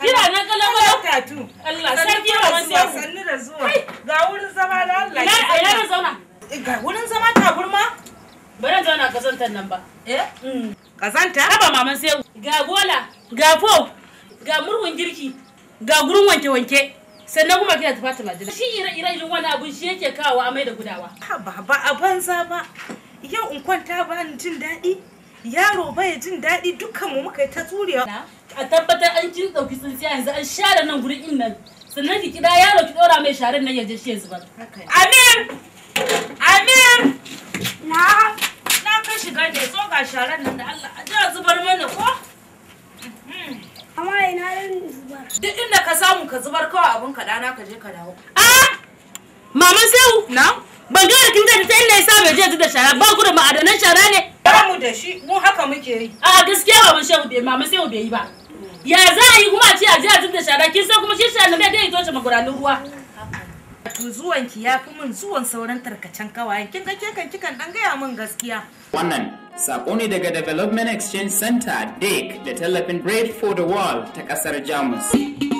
Kina nan kalau tatu. Allah sarki Mama zuwa, sannu da zuwa. Ga wurin zama da Allah. Ina ki a yana zauna. Ga wurin zama taburma? Bari in zauna kazantar nan ba. Eh? Kazanta? Haba maman sai ga bola, ga fo, ga murhun girki, ga gurin wanke-wanke. Sannan kuma kina tafi majina. Shi ire-ire irin wani abun shi yake kawo amai da gudawa. Ha, Ba ba a banza ba. Yau in kwanta ba ni jin daɗi. Yaro bai jin daɗi dukkan mu muka yi ta tsurewa. A tabbatar an kin ɗauki tsintsiya yanzu an share nan gurin in nan. Sannan ki kira yaro ki ɗora mai sharar nan ya je shi yanzu ba. Amir! Amir! Na na ka shiga da so ga sharar nan da Allah. A ji a zubar mana ko? Amma ina ran zubar. Duk inda ka samu ka zubar kawai abin ka dana ka je ka dawo. Ah! Maman Sehu! Na? Ban ga kin zai ta inda ya sa bai je da shara ba ku da ma'adanan shara ne. Ba mu da shi, mu haka muke yi. A gaskiya maman Shehu bai maman Sehu bai yi ba. Ya za a yi kuma a ce a je a da shara kin san kuma shi shara da zai toshe magudanin ruwa. To zuwan ki ya fi min zuwan sauran tarkacen kawayen. Kin ga ke kan kikan dan gaya min gaskiya. Wannan sako ne daga Development Exchange Center DEC da tallafin Bread for the World ta ƙasar Jamus.